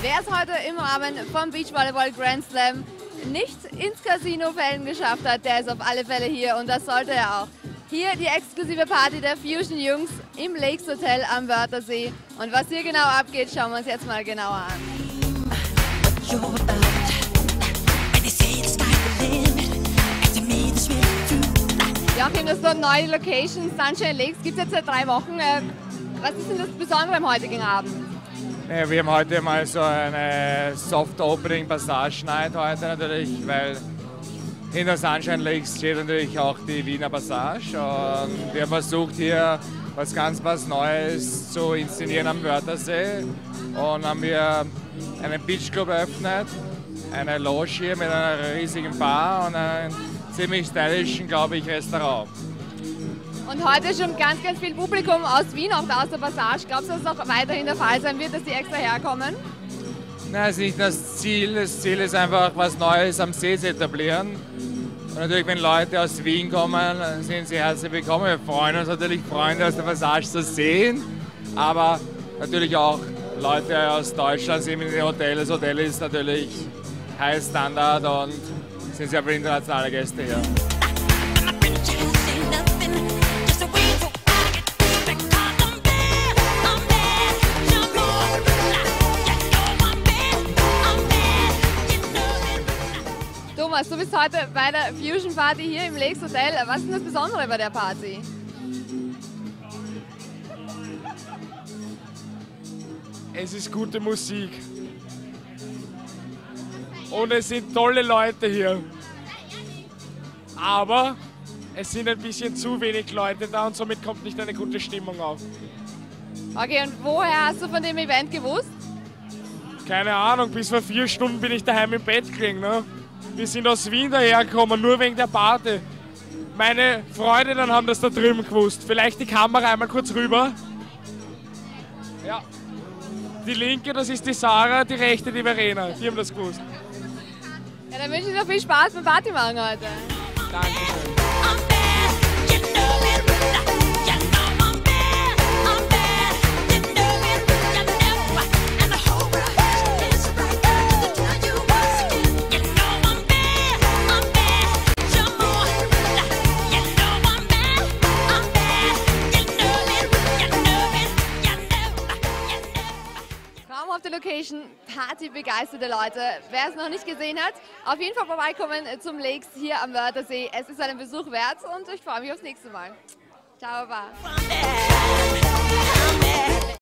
Wer es heute im Rahmen vom Beachvolleyball Grand Slam nicht ins Casino Fällen geschafft hat, der ist auf alle Fälle hier und das sollte er auch. Hier die exklusive Party der Fusion Jungs im Lakes Hotel am Wörthersee. Und was hier genau abgeht, schauen wir uns jetzt mal genauer an. Joachim, das ist so eine neue Location, Sunshine Lakes, gibt es jetzt seit drei Wochen. Äh, was ist denn das Besondere am heutigen Abend? Wir haben heute mal so eine Soft Opening Passage Night heute natürlich, weil in der Sunshine Lakes steht natürlich auch die Wiener Passage und wir haben versucht hier was ganz was Neues zu inszenieren am Wörthersee und haben wir einen Beachclub eröffnet, eine Loge hier mit einer riesigen Bar und einem ziemlich stylischen, glaube ich, Restaurant. Und heute schon ganz, ganz viel Publikum aus Wien, auch da aus der Passage. Glaubst du, dass es auch weiterhin der Fall sein wird, dass die extra herkommen? Nein, ist nicht das Ziel. Das Ziel ist einfach, was Neues am See zu etablieren. Und natürlich, wenn Leute aus Wien kommen, sind sie herzlich willkommen. Wir freuen uns natürlich, Freunde aus der Passage zu sehen. Aber natürlich auch Leute aus Deutschland sind in den Hotels. Das Hotel ist natürlich High Standard und sind sehr viele internationale Gäste hier. Thomas, du bist heute bei der Fusion Party hier im Lakes Hotel. Was ist das Besondere bei der Party? Es ist gute Musik. Und es sind tolle Leute hier. Aber es sind ein bisschen zu wenig Leute da und somit kommt nicht eine gute Stimmung auf. Okay, und woher hast du von dem Event gewusst? Keine Ahnung, bis vor vier Stunden bin ich daheim im Bett gelegen. Ne? Wir sind aus Wien dahergekommen, nur wegen der Party. Meine Freundinnen haben das da drüben gewusst. Vielleicht die Kamera einmal kurz rüber. Ja. Die linke, das ist die Sarah, die rechte, die Verena. Die haben das gewusst. Ja, dann wünsche ich dir viel Spaß beim Party machen heute. Dankeschön. Location, partybegeisterte Leute. Wer es noch nicht gesehen hat, auf jeden Fall vorbeikommen zum Lakes hier am Wörthersee. Es ist einen Besuch wert und ich freue mich aufs nächste Mal. Ciao, Baba.